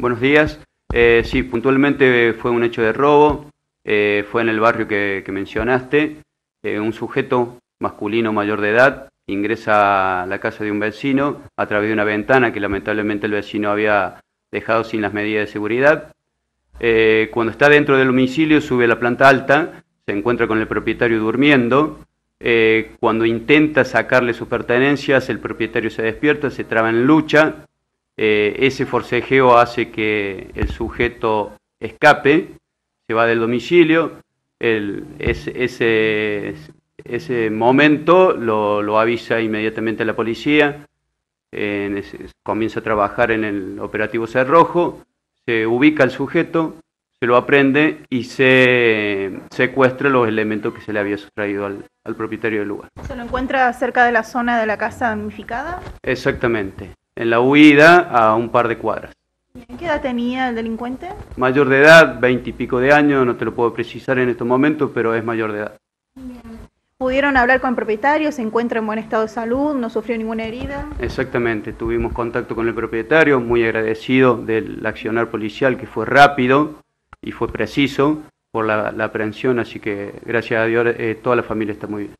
Buenos días. Eh, sí, puntualmente fue un hecho de robo. Eh, fue en el barrio que, mencionaste. Eh, un sujeto masculino mayor de edad ingresa a la casa de un vecino a través de una ventana que lamentablemente el vecino había dejado sin las medidas de seguridad. Eh, cuando está dentro del domicilio sube a la planta alta, se encuentra con el propietario durmiendo. Cuando intenta sacarle sus pertenencias, el propietario se despierta, se traba en lucha. Eh, ese forcejeo hace que el sujeto escape, se va del domicilio. El, ese, ese, ese momento lo, lo, avisa inmediatamente a la policía. Ese, comienza a trabajar en el operativo Cerrojo se ubica el sujeto, se lo aprende y se secuestra los elementos que se le había sustraído al, al, propietario del lugar. ¿Se lo encuentra cerca de la zona de la casa damnificada? Exactamente, en la huida a un par de cuadras. ¿En qué edad tenía el delincuente? Mayor de edad, veinte y pico de años, no te lo puedo precisar en estos momentos, pero es mayor de edad. ¿Pudieron hablar con el propietario? ¿Se encuentra en buen estado de salud? ¿No sufrió ninguna herida? Exactamente, tuvimos contacto con el propietario, muy agradecido del accionar policial que fue rápido y fue preciso por la, la aprehensión, así que gracias a Dios eh, toda la familia está muy bien.